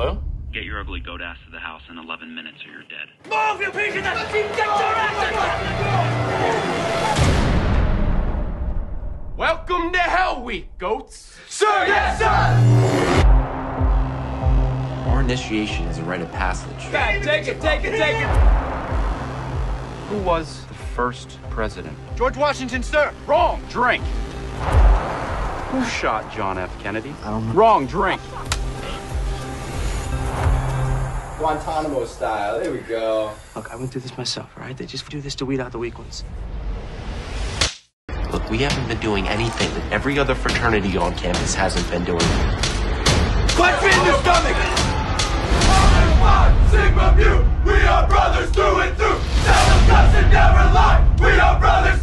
Hello? Get your ugly goat ass to the house in 11 minutes or you're dead. Move, you piece of that! Get your ass! Welcome to Hell Week, goats. Sir, yes, sir! Our initiation is a rite of passage. God, take it, take it, take it! Who was the first president? George Washington, sir. Wrong drink. Who shot John F. Kennedy? I don't know. Wrong drink. Guantanamo style. There we go. Look, I went through this myself, all right? They just do this to weed out the weak ones. Look, we haven't been doing anything that every other fraternity on campus hasn't been doing. Punch me in the stomach! Sigma Mu, we are brothers through and through. Tell us and never lie. We are brothers